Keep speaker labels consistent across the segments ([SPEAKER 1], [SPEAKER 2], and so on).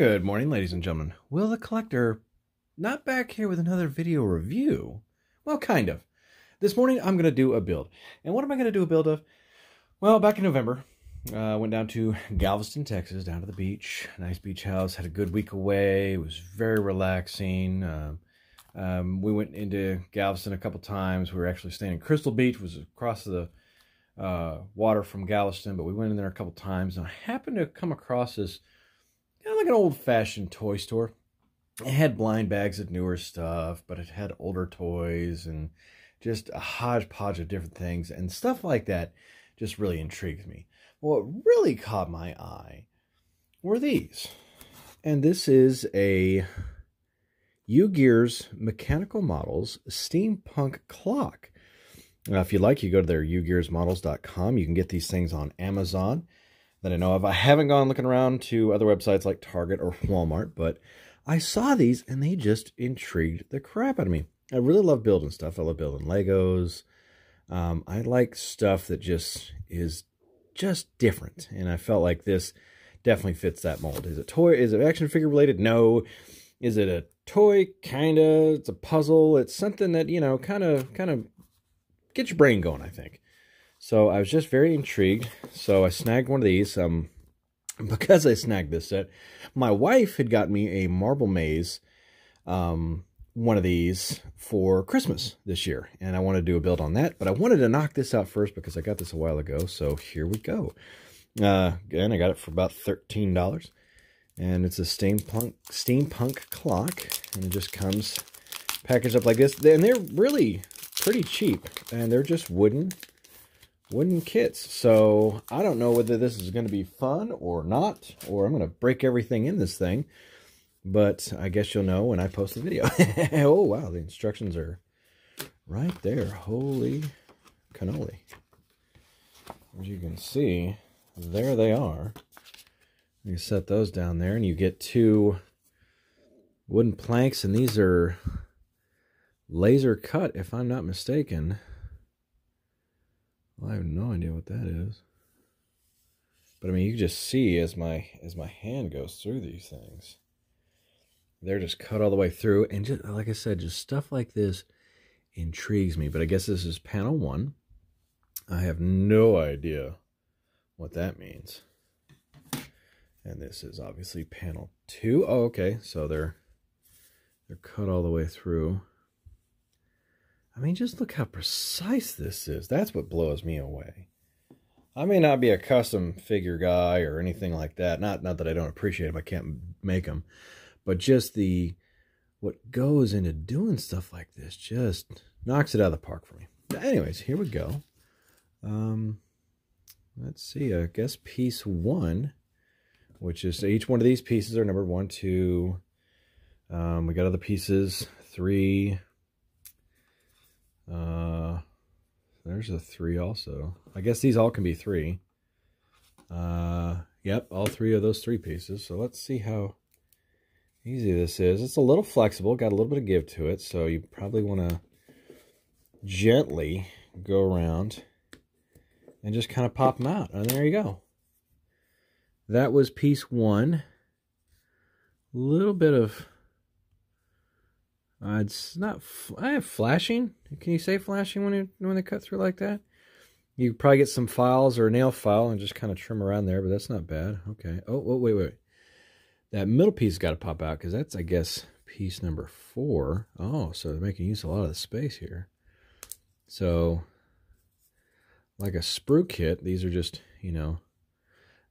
[SPEAKER 1] Good morning, ladies and gentlemen. Will the Collector not back here with another video review? Well, kind of. This morning, I'm going to do a build. And what am I going to do a build of? Well, back in November, I uh, went down to Galveston, Texas, down to the beach. Nice beach house. Had a good week away. It was very relaxing. Uh, um, we went into Galveston a couple times. We were actually staying in Crystal Beach, was across the uh, water from Galveston, but we went in there a couple times. And I happened to come across this kind of like an old fashioned toy store. It had blind bags of newer stuff, but it had older toys and just a hodgepodge of different things and stuff like that just really intrigued me. What really caught my eye were these. And this is a U-Gears Mechanical Models Steampunk Clock. Now, if you like, you go to their ugearsmodels.com. You can get these things on Amazon that I know of. I haven't gone looking around to other websites like Target or Walmart, but I saw these and they just intrigued the crap out of me. I really love building stuff. I love building Legos. Um, I like stuff that just is just different, and I felt like this definitely fits that mold. Is it toy? Is it action figure related? No. Is it a toy? Kinda. It's a puzzle. It's something that you know, kind of, kind of get your brain going. I think. So I was just very intrigued. So I snagged one of these. Um, because I snagged this set, my wife had got me a Marble Maze, um, one of these for Christmas this year, and I wanted to do a build on that. But I wanted to knock this out first because I got this a while ago. So here we go. Uh, again, I got it for about thirteen dollars, and it's a steampunk steampunk clock, and it just comes packaged up like this. And they're really pretty cheap, and they're just wooden wooden kits. So I don't know whether this is going to be fun or not, or I'm going to break everything in this thing. But I guess you'll know when I post the video. oh, wow, the instructions are right there. Holy cannoli. As you can see, there they are. You set those down there, and you get two wooden planks, and these are laser cut, if I'm not mistaken. Well, I have no idea what that is. But I mean, you just see as my as my hand goes through these things. They're just cut all the way through. And just like I said, just stuff like this intrigues me. But I guess this is panel one. I have no idea what that means. And this is obviously panel two. Oh, okay. So they're they're cut all the way through. I mean, just look how precise this is. That's what blows me away. I may not be a custom figure guy or anything like that. Not not that I don't appreciate them. I can't make them. But just the what goes into doing stuff like this just knocks it out of the park for me. But anyways, here we go. Um, let's see. I guess piece one, which is each one of these pieces are number one, two. Um, we got other pieces, three, uh, there's a three also. I guess these all can be three. Uh, yep, all three of those three pieces. So let's see how easy this is. It's a little flexible, got a little bit of give to it, so you probably want to gently go around and just kind of pop them out. And there you go. That was piece one. A little bit of uh, it's not. I have flashing. Can you say flashing when you when they cut through like that? You probably get some files or a nail file and just kind of trim around there, but that's not bad. Okay. Oh, oh wait, wait. That middle piece got to pop out because that's, I guess, piece number four. Oh, so they're making use of a lot of the space here. So, like a sprue kit, these are just, you know,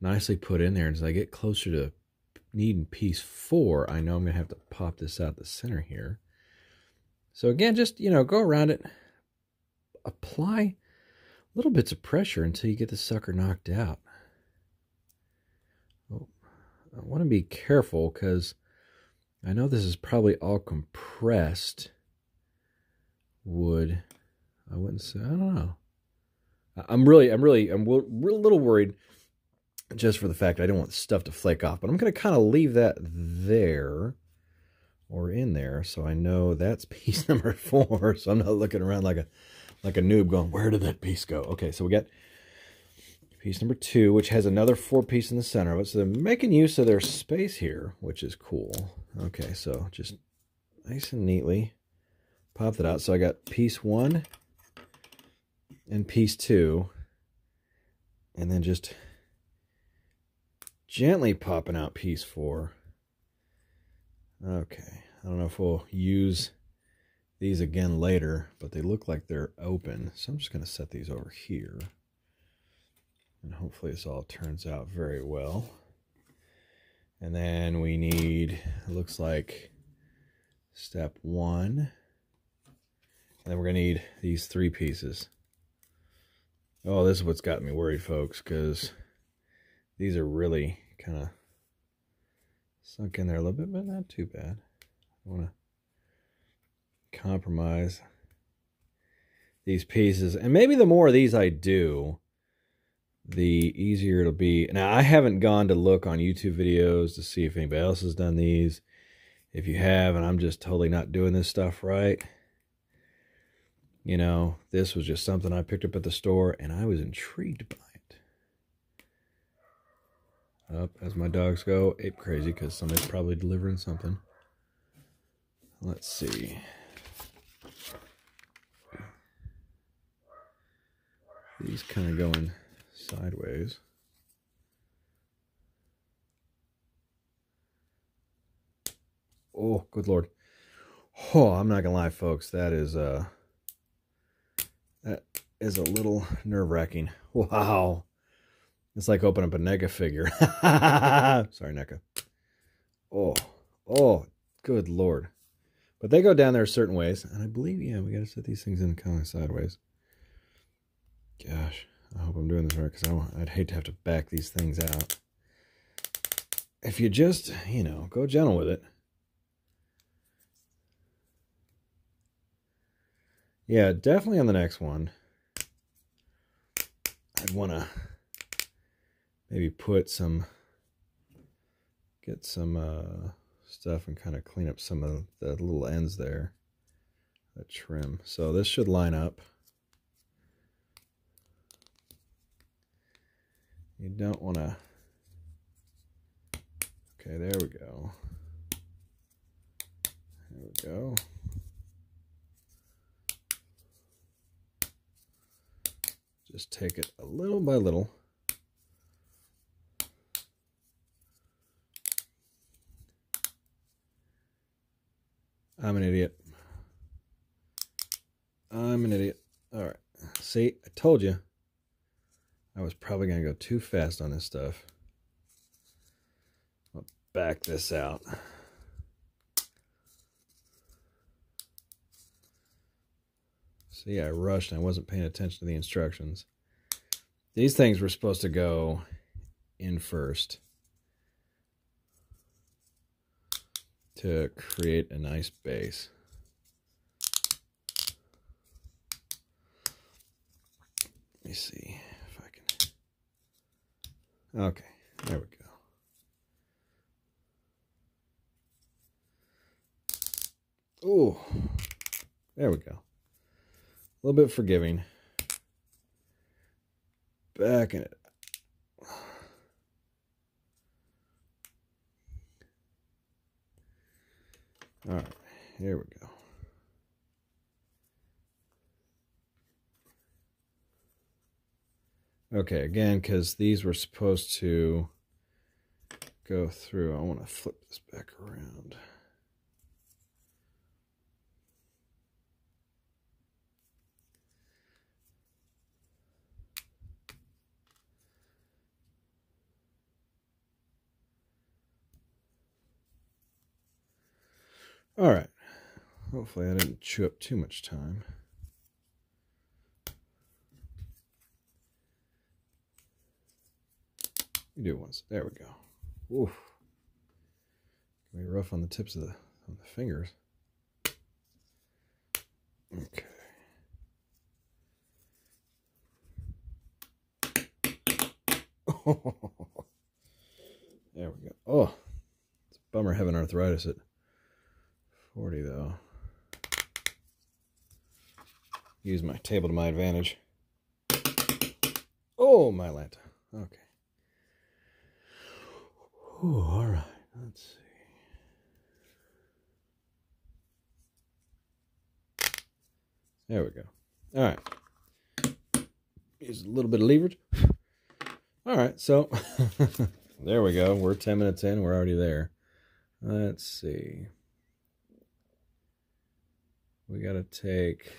[SPEAKER 1] nicely put in there. And as I get closer to needing piece four, I know I'm going to have to pop this out the center here. So again, just, you know, go around it, apply little bits of pressure until you get the sucker knocked out. Oh, I want to be careful because I know this is probably all compressed wood. I wouldn't say, I don't know. I'm really, I'm really, I'm a little worried just for the fact I don't want stuff to flake off. But I'm going to kind of leave that there or in there so I know that's piece number four so I'm not looking around like a like a noob going where did that piece go okay so we got piece number two, which has another four piece in the center of it. So they're making use of their space here, which is cool. Okay, so just nice and neatly pop that out. So I got piece one and piece two, and then just gently popping out piece four. Okay, I don't know if we'll use these again later, but they look like they're open. So I'm just going to set these over here. And hopefully this all turns out very well. And then we need, it looks like step one. And then we're going to need these three pieces. Oh, this is what's got me worried, folks, because these are really kind of sunk in there a little bit, but not too bad. I want to compromise these pieces. And maybe the more of these I do, the easier it'll be. Now, I haven't gone to look on YouTube videos to see if anybody else has done these. If you have, and I'm just totally not doing this stuff right, you know, this was just something I picked up at the store and I was intrigued by. Up as my dogs go ape crazy because somebody's probably delivering something. Let's see. These kind of going sideways. Oh, good lord. Oh, I'm not gonna lie, folks. That is uh that is a little nerve-wracking. Wow. It's like opening up a NECA figure. Sorry, NECA. Oh, oh, good lord. But they go down there certain ways. And I believe, yeah, we got to set these things in kind of sideways. Gosh. I hope I'm doing this right because I'd hate to have to back these things out. If you just, you know, go gentle with it. Yeah, definitely on the next one. I'd want to maybe put some, get some uh, stuff and kind of clean up some of the little ends there. That trim. So this should line up. You don't want to... Okay, there we go. There we go. Just take it a little by little. I'm an idiot. I'm an idiot. All right. See, I told you. I was probably going to go too fast on this stuff. I'll back this out. See, I rushed I wasn't paying attention to the instructions. These things were supposed to go in first to create a nice base. Let me see. If I can. Okay, there we go. Oh, there we go. A little bit forgiving. Back in it. All right, here we go. Okay, again, because these were supposed to go through, I want to flip this back around. All right. Hopefully I didn't chew up too much time. You do once. There we go. Oof. Can be rough on the tips of the, of the fingers. Okay. there we go. Oh, it's a bummer having arthritis at 40 though. Use my table to my advantage. Oh, my Lanta. Okay. Ooh, all right. Let's see. There we go. All right. Use a little bit of leverage. All right, so there we go. We're 10 minutes in. We're already there. Let's see. We got to take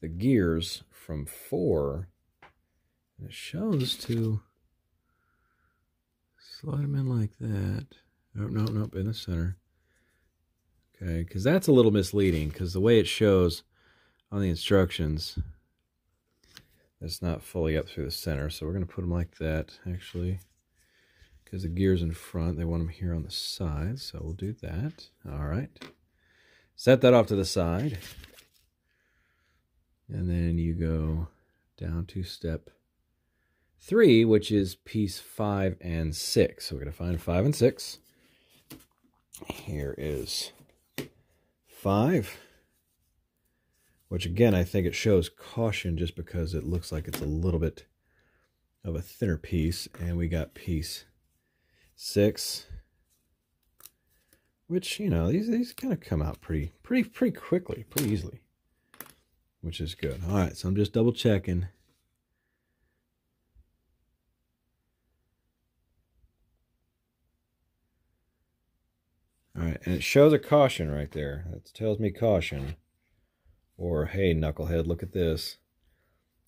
[SPEAKER 1] the gears from four. And it shows to slide them in like that. Oh, no, nope, in the center. Okay, because that's a little misleading because the way it shows on the instructions, it's not fully up through the center. So we're going to put them like that, actually, because the gear's in front. They want them here on the side, so we'll do that. All right. Set that off to the side. And then you go down to step three, which is piece five and six. So we're going to find five and six. Here is five which again, I think it shows caution just because it looks like it's a little bit of a thinner piece. And we got piece six, which, you know, these, these kind of come out pretty, pretty, pretty quickly, pretty easily, which is good. All right, so I'm just double checking. All right, and it shows a caution right there. That tells me caution. Or, hey, knucklehead, look at this.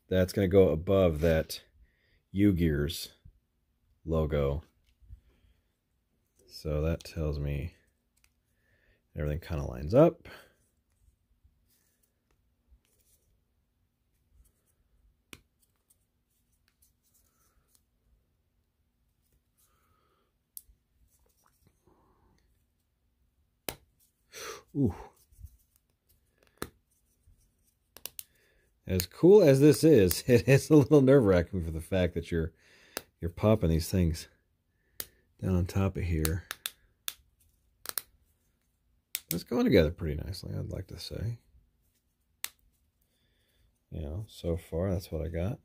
[SPEAKER 1] That's going to go above that U-Gears logo. So that tells me everything kind of lines up. Ooh. as cool as this is, it is a little nerve wracking for the fact that you're you're popping these things down on top of here. It's going together pretty nicely, I'd like to say. You know, so far that's what I got.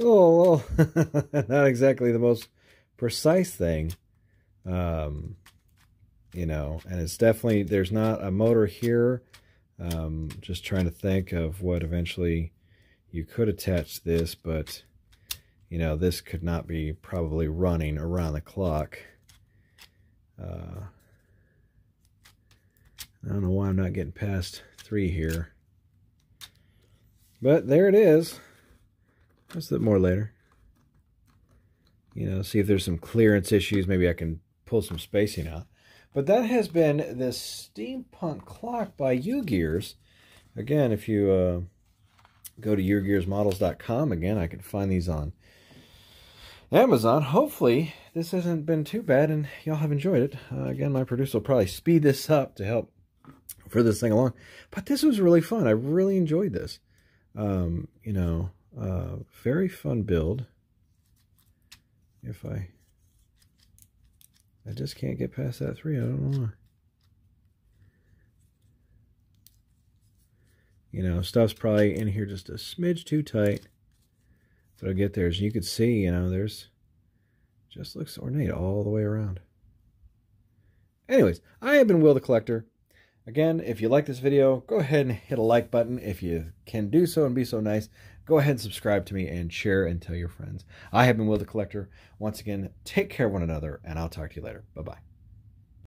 [SPEAKER 1] Oh, well, not exactly the most precise thing. Um, you know, and it's definitely, there's not a motor here. Um, just trying to think of what eventually you could attach this, but, you know, this could not be probably running around the clock. Uh, I don't know why I'm not getting past three here. But there it is. Let's more later. You know, see if there's some clearance issues. Maybe I can pull some spacing out. But that has been the steampunk clock by U-Gears. Again, if you uh, go to ugearsmodels.com, again, I can find these on Amazon. Hopefully, this hasn't been too bad and y'all have enjoyed it. Uh, again, my producer will probably speed this up to help for this thing along. But this was really fun. I really enjoyed this. Um, you know, uh, very fun build. If I... I just can't get past that three. I don't know why. You know, stuff's probably in here just a smidge too tight. But I'll get there. As you can see, you know, there's... Just looks ornate all the way around. Anyways, I have been Will the Collector. Again, if you like this video, go ahead and hit a like button. If you can do so and be so nice, go ahead and subscribe to me and share and tell your friends. I have been Will the Collector. Once again, take care of one another, and I'll talk to you later. Bye-bye.